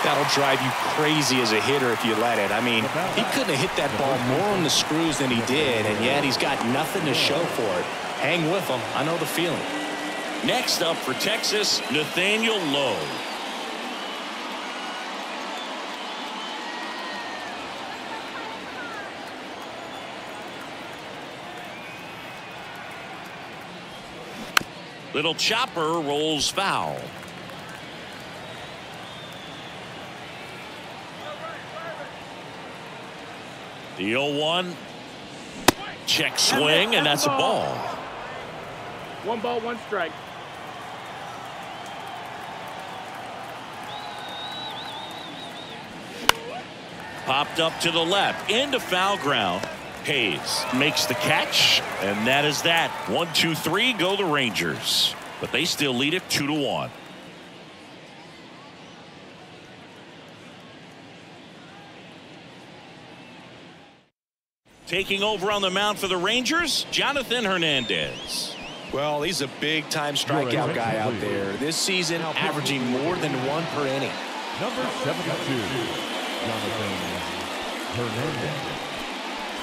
That'll drive you crazy as a hitter if you let it. I mean, he couldn't have hit that ball more on the screws than he did, and yet he's got nothing to show for it. Hang with him. I know the feeling. Next up for Texas, Nathaniel Lowe. Little chopper rolls foul. The 0-1 check swing and that's a ball. One ball, one strike. Popped up to the left into foul ground. Hayes makes the catch, and that is that. One, two, three, go the Rangers. But they still lead it two to one. Taking over on the mound for the Rangers, Jonathan Hernandez. Well, he's a big time strikeout guy out there. This season, averaging more than one per inning. Number 72, Jonathan Hernandez.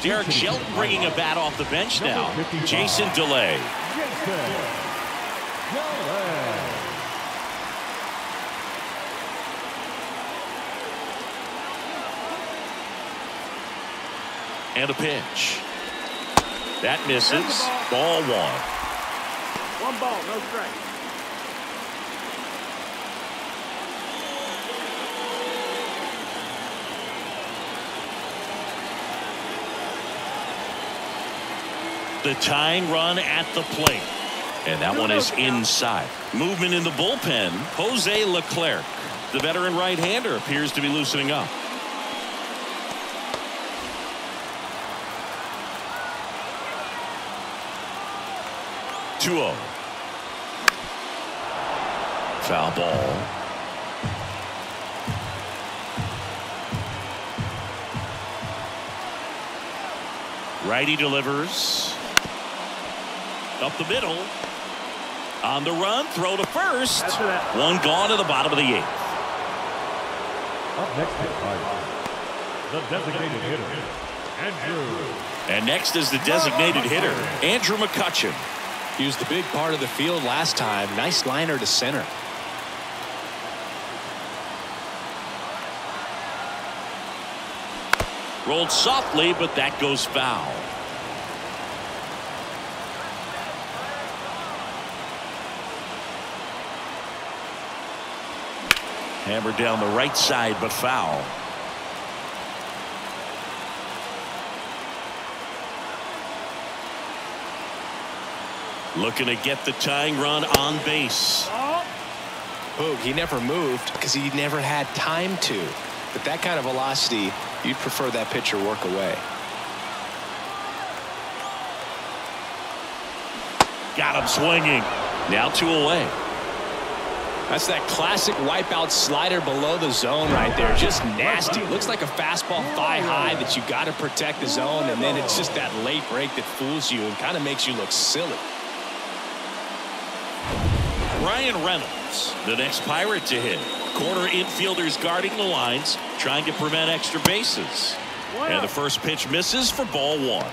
Derek Shelton bringing a bat off the bench now. Jason DeLay. And a pitch. That misses. Ball one. One ball, no strike. The tying run at the plate. And that one is inside. Movement in the bullpen. Jose Leclerc. The veteran right-hander appears to be loosening up. Two zero. Foul ball. Righty delivers. Up the middle. On the run, throw to first. One gone to the bottom of the eighth. Up next. The designated hitter, Andrew And next is the designated hitter, Andrew McCutchen. He was the big part of the field last time. Nice liner to center. Rolled softly, but that goes foul. Hammered down the right side, but foul. Looking to get the tying run on base. Oh, Boog, he never moved because he never had time to. But that kind of velocity, you'd prefer that pitcher work away. Got him swinging. Now two away. That's that classic wipeout slider below the zone right there. Just nasty. Looks like a fastball thigh high that you got to protect the zone, and then it's just that late break that fools you and kind of makes you look silly. Bryan Reynolds, the next Pirate to hit. Corner infielders guarding the lines, trying to prevent extra bases. And the first pitch misses for ball one.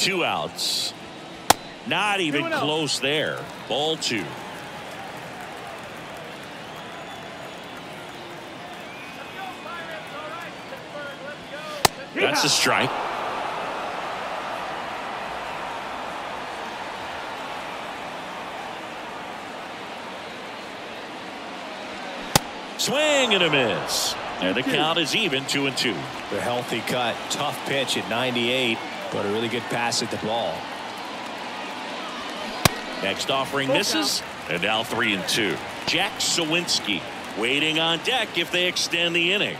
Two outs. Not even Two and out. close there. Ball two. That's a strike. Swing and a miss. And the count is even two and two. The healthy cut. Tough pitch at 98, but a really good pass at the ball. Next offering misses. And now three and two. Jack Suwinski waiting on deck if they extend the inning.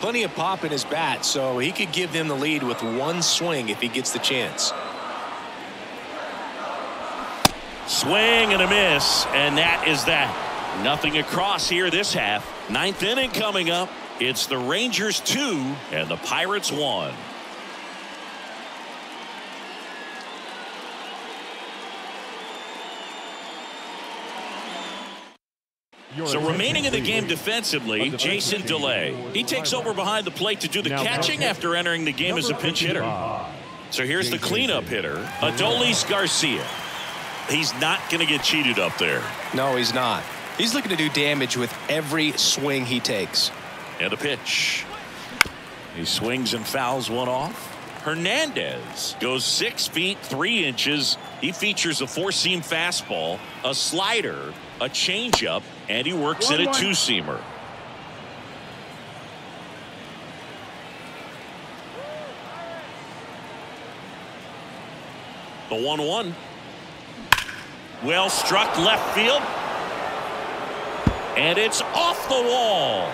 Plenty of pop in his bat, so he could give them the lead with one swing if he gets the chance. Swing and a miss, and that is that. Nothing across here this half. Ninth inning coming up. It's the Rangers two and the Pirates one. So remaining in the game defensively, Jason Delay. He takes over behind the plate to do the catching after entering the game as a pinch hitter. So here's the cleanup hitter, Adolis Garcia. He's not going to get cheated up there. No, he's not. He's looking to do damage with every swing he takes. And a pitch. He swings and fouls one off. Hernandez goes six feet three inches. He features a four seam fastball, a slider, a changeup, and he works in a two seamer. The 1 1. Well struck left field. And it's off the wall.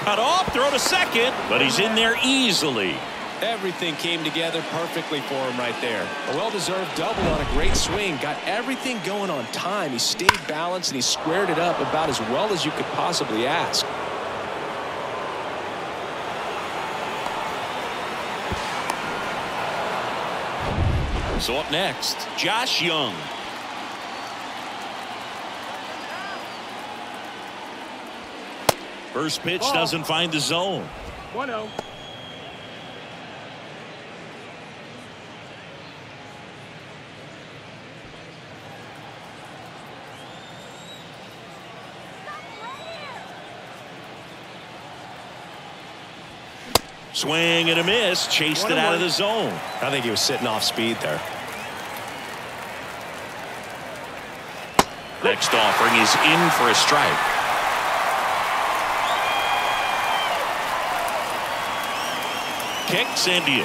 Cut off, throw to second, but he's in there easily. Everything came together perfectly for him right there. A well-deserved double on a great swing. Got everything going on time. He stayed balanced and he squared it up about as well as you could possibly ask. So up next, Josh Jung. First pitch Ball. doesn't find the zone. 1 Swing and a miss. Chased it out of the zone. I think he was sitting off speed there. Next offering is in for a strike. Kicks and.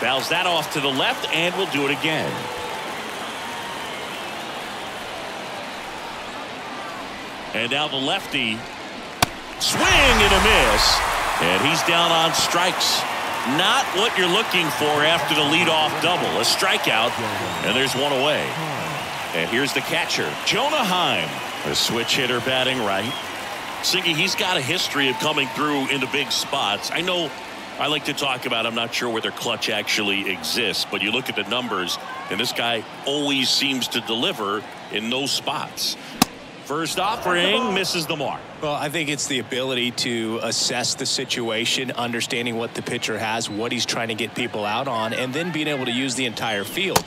Fouls that off to the left and will do it again. And now the lefty. Swing and a miss. And he's down on strikes. Not what you're looking for after the leadoff double. A strikeout. And there's one away. And here's the catcher, Jonah Heim, a switch hitter batting right. Singy, he's got a history of coming through into big spots. I know I like to talk about, I'm not sure whether clutch actually exists, but you look at the numbers, and this guy always seems to deliver in those spots. First offering misses the mark. Well, I think it's the ability to assess the situation, understanding what the pitcher has, what he's trying to get people out on, and then being able to use the entire field.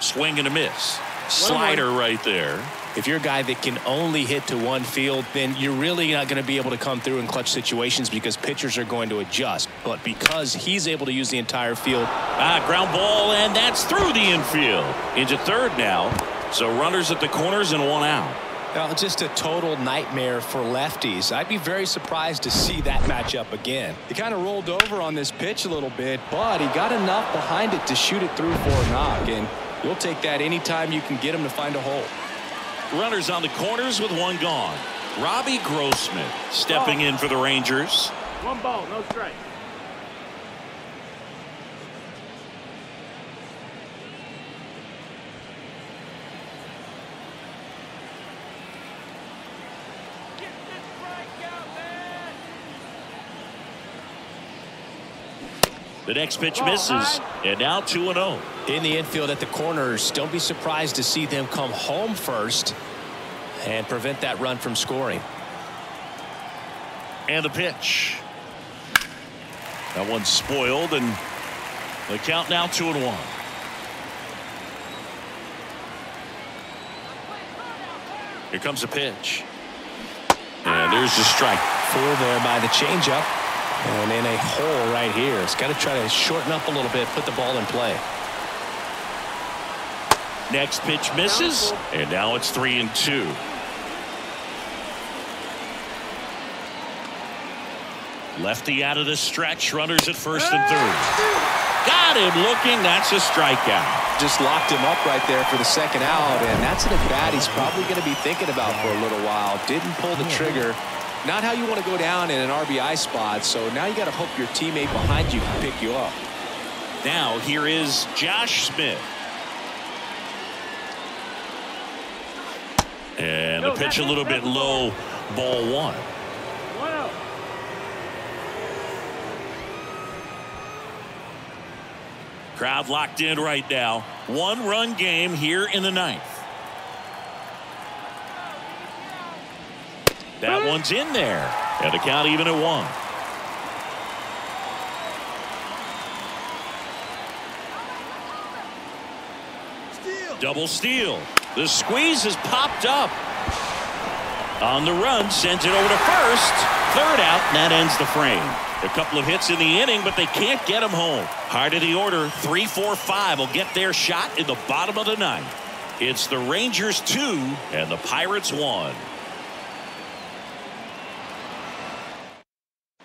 Swing and a miss. Slider right there. If you're a guy that can only hit to one field, then you're really not going to be able to come through in clutch situations because pitchers are going to adjust. But because he's able to use the entire field, Ah, ground ball, and that's through the infield. Into third now. So runners at the corners and one out. Well, just a total nightmare for lefties. I'd be very surprised to see that matchup again. He kind of rolled over on this pitch a little bit, but he got enough behind it to shoot it through for a knock. And you'll take that anytime you can get him to find a hole. Runners on the corners with one gone. Robbie Grossman stepping oh. in for the Rangers. One ball, no strike. The next pitch misses, and now 2 0. In the infield at the corners, don't be surprised to see them come home first and prevent that run from scoring. And the pitch. That one's spoiled, and the count now 2 and 1. Here comes a pitch. And there's the strike. Full there by the changeup. And in a hole right here. It's got to try to shorten up a little bit, put the ball in play. Next pitch misses, and now it's three and two. Lefty out of the stretch, runners at first and third. Got him looking, that's a strikeout. Just locked him up right there for the second out, and that's an at bat he's probably going to be thinking about for a little while. Didn't pull the trigger. Not how you want to go down in an RBI spot, so now you got to hope your teammate behind you can pick you up. Now here is Josh Smith. And the pitch a little bit low, ball one. 1 0. Crowd locked in right now. One run game here in the ninth. That one's in there. And the count even at one. Double steal. The squeeze has popped up. On the run, sends it over to first. Third out, and that ends the frame. A couple of hits in the inning, but they can't get him home. Hard of the order, three, four, five will get their shot in the bottom of the ninth. It's the Rangers two and the Pirates one.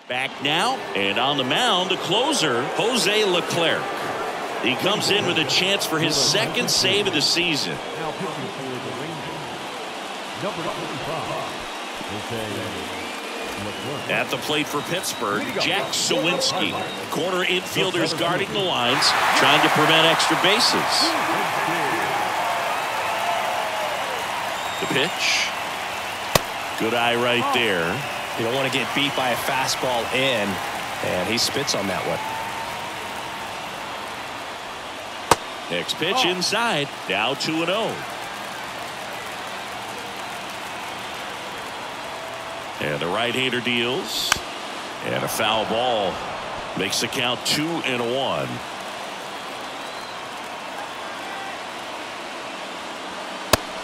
Back now, and on the mound, the closer, Jose Leclerc. He comes in with a chance for his second save of the season. Now pitching for the Rangers. Number 25. At the plate for Pittsburgh, Jack Suwinski. Corner infielders guarding the lines, trying to prevent extra bases. The pitch. Good eye right there. You don't want to get beat by a fastball in, and he spits on that one. Next pitch oh. inside. Now 2 and 0. And the right-hander deals. And a foul ball makes the count 2 and 1.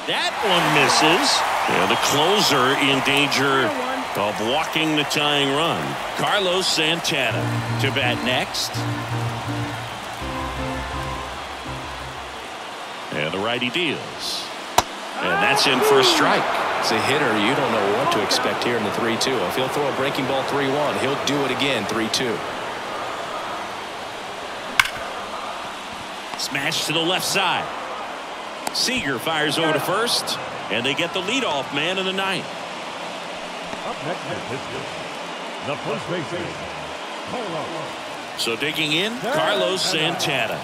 That one misses. And the closer in danger of walking the tying run. Carlos Santana to bat next. And the righty deals. And that's in for a strike. As a hitter, you don't know what to expect here in the 3-2. If he'll throw a breaking ball 3-1, he'll do it again 3-2. Smash to the left side. Seager fires over to first. And they get the leadoff man in the ninth. Up next is Pittsburgh. The first baseman. Carlos. So digging in, Carlos Santana.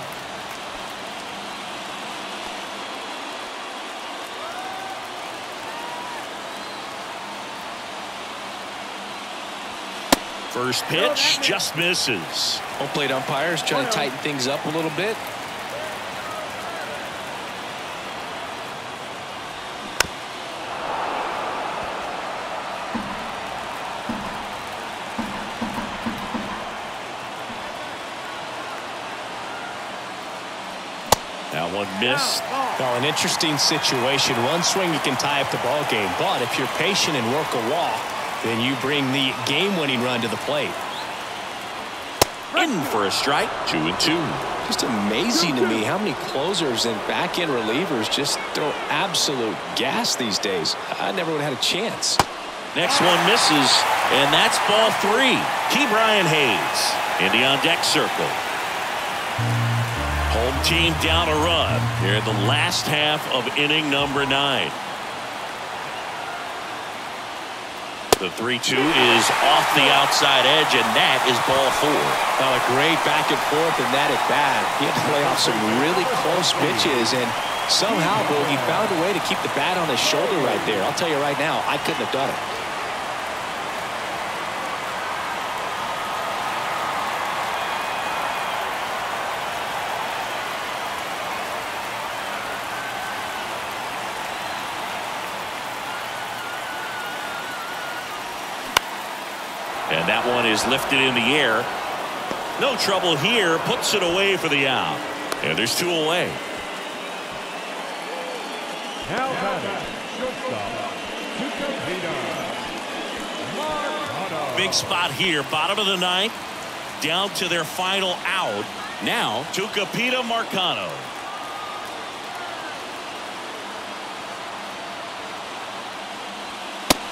First pitch just misses. Home plate umpires trying to tighten things up a little bit. Interesting situation. One swing you can tie up the ball game, but if you're patient and work a walk, then you bring the game-winning run to the plate. In for a strike. Two and two. Just amazing to me how many closers and back-end relievers just throw absolute gas these days. I never would have had a chance. Next one misses, and that's ball three. Ke'Bryan Hayes in the on deck circle. Team down a run here in the last half of inning number nine. The 3-2 is off the outside edge, and that is ball four. Well, a great back and forth in that at bat. He had to play off some really close pitches, and somehow, Boogie found a way to keep the bat on his shoulder right there. I'll tell you right now, I couldn't have done it. That one is lifted in the air. No trouble here. Puts it away for the out. And there's two away. Now Big spot here. Bottom of the ninth. Down to their final out. Now, Tucupita Marcano.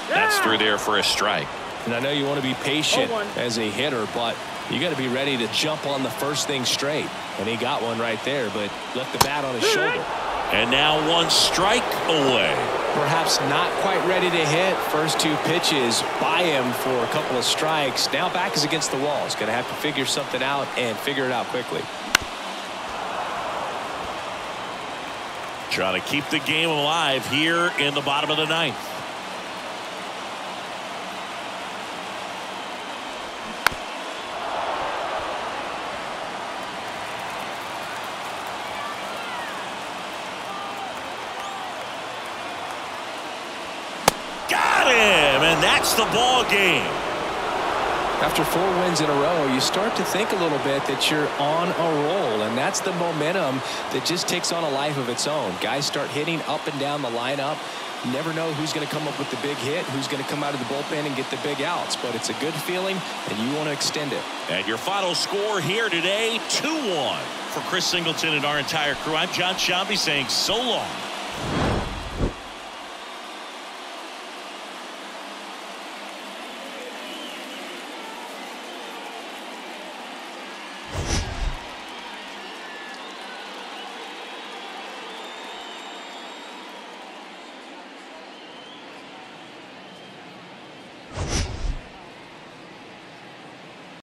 That's through there for a strike. And I know you want to be patient Oh, one. as a hitter, but you got to be ready to jump on the first thing straight. And he got one right there, but left the bat on his shoulder. And now one strike away. Perhaps not quite ready to hit. First two pitches by him for a couple of strikes. Now back is against the wall. He's going to have to figure something out and figure it out quickly. Trying to keep the game alive here in the bottom of the ninth. Got him, and that's the ball game. After four wins in a row, you start to think a little bit that you're on a roll, and that's the momentum that just takes on a life of its own. Guys start hitting up and down the lineup. You never know who's going to come up with the big hit, who's going to come out of the bullpen and get the big outs, but it's a good feeling, and you want to extend it. And your final score here today 2 1 for Chris Singleton and our entire crew. I'm Jon Sciambi saying so long